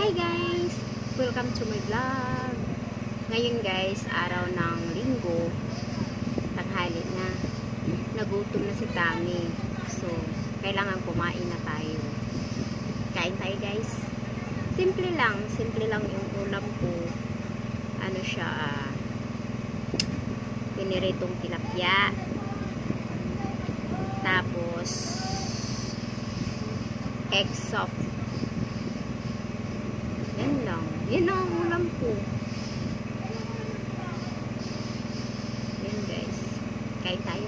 Hi guys! Welcome to my vlog. Ngayon guys, araw ng linggo. Tanghali na. Nagutom na si Tami. So, kailangan kumain na tayo. Kain tayo guys. Simple lang. Simple lang yung ulam ko. Ano siya, ah, piniritong tilapia. Tapos, egg soft yan ang ulam ko. Yan guys. Kain tayo.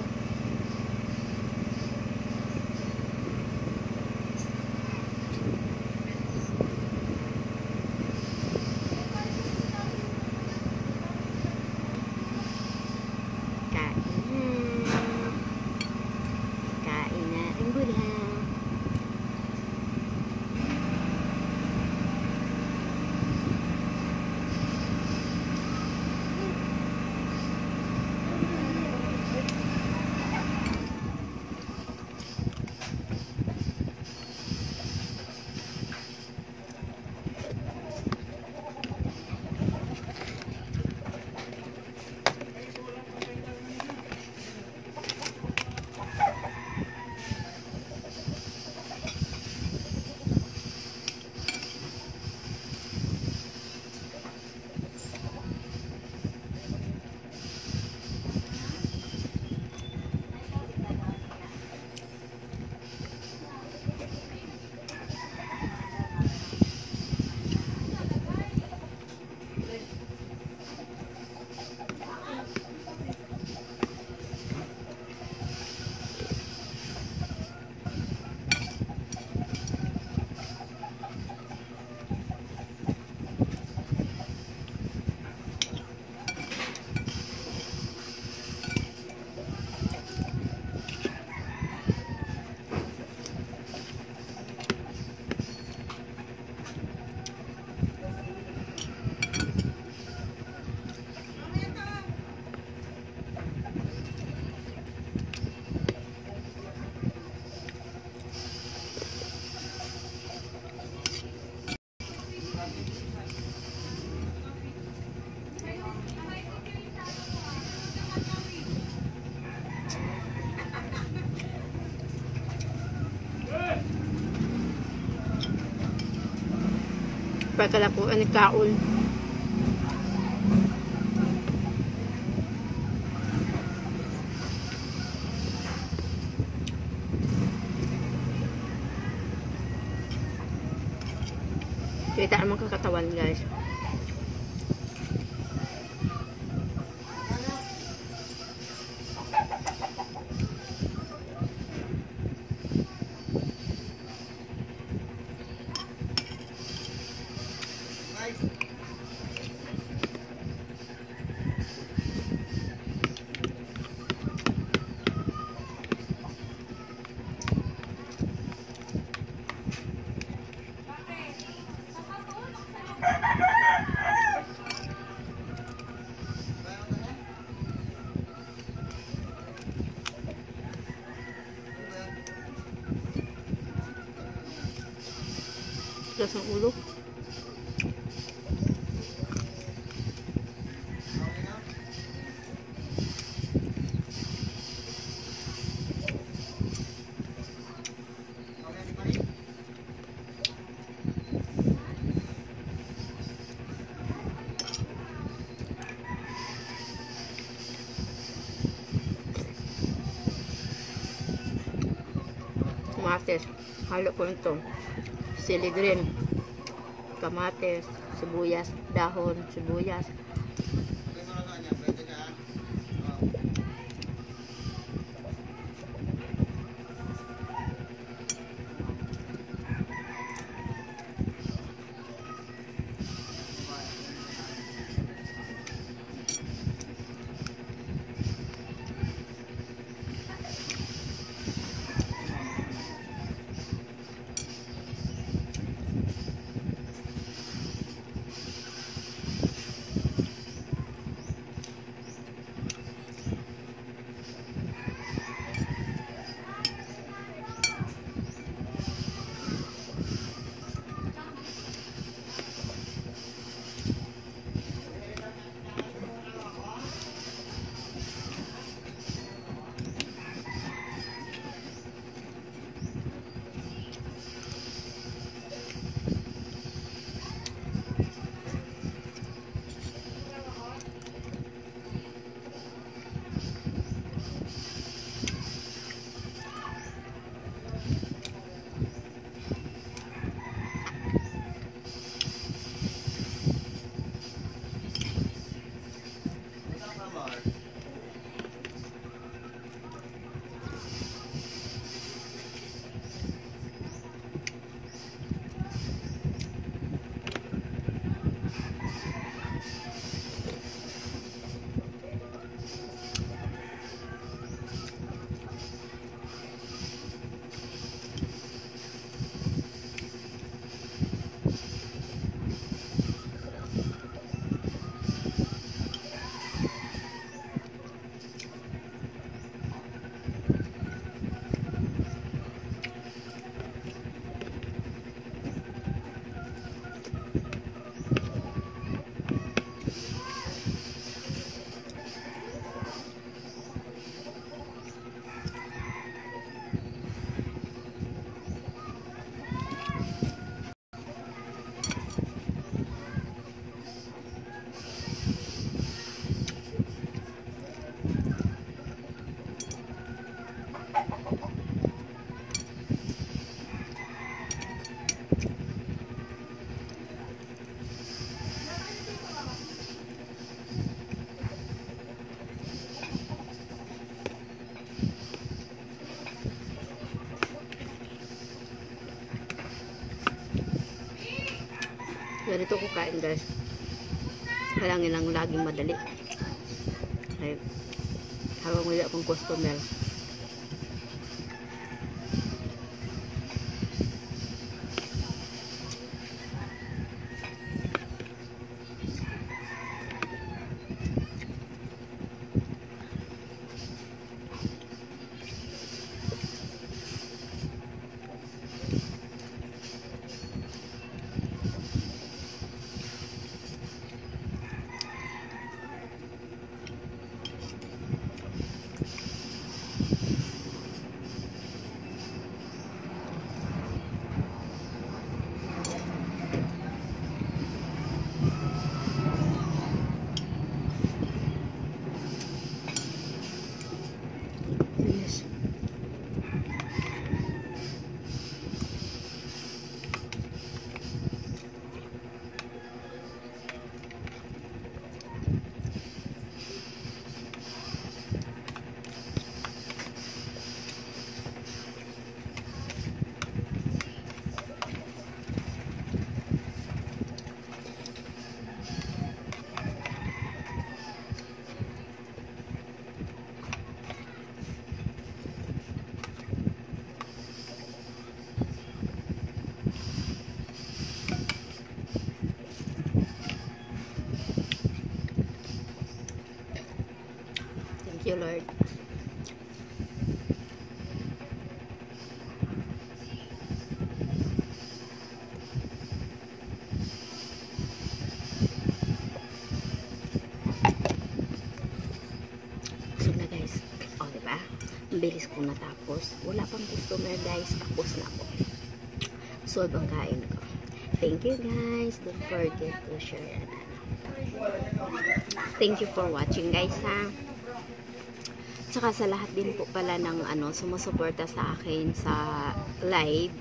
Pagkala po ang Tigas ng ulo. Kamates. Halo ko ito. Sili green. Kamates. Sibuyas. Dahon. Sibuyas. Ganito ko kain guys. Kailangan lang laging madali. Kaya, habang wala akong customer. Yes. Thank you, Lord. Diba? Bilis ko natapos. Wala pang customer guys. Tapos na ako. Solve ang kain ko. Thank you guys. Don't forget to share. Thank you for watching guys ha. Tsaka sa lahat din po pala ng ano, sumusuporta sa akin sa live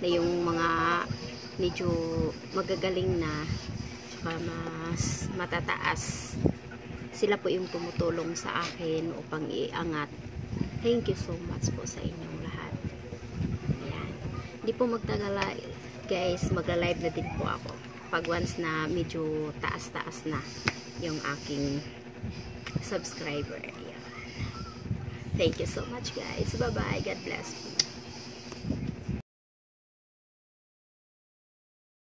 na yung mga medyo magagaling na tsaka mas matataas. Sila po yung tumutulong sa akin upang iangat. Thank you so much po sa inyong lahat. Ayan. hindi po magtagala guys. Magla-live na din po ako. Pag once na medyo taas-taas na yung aking subscriber. Thank you so much guys. Bye bye God bless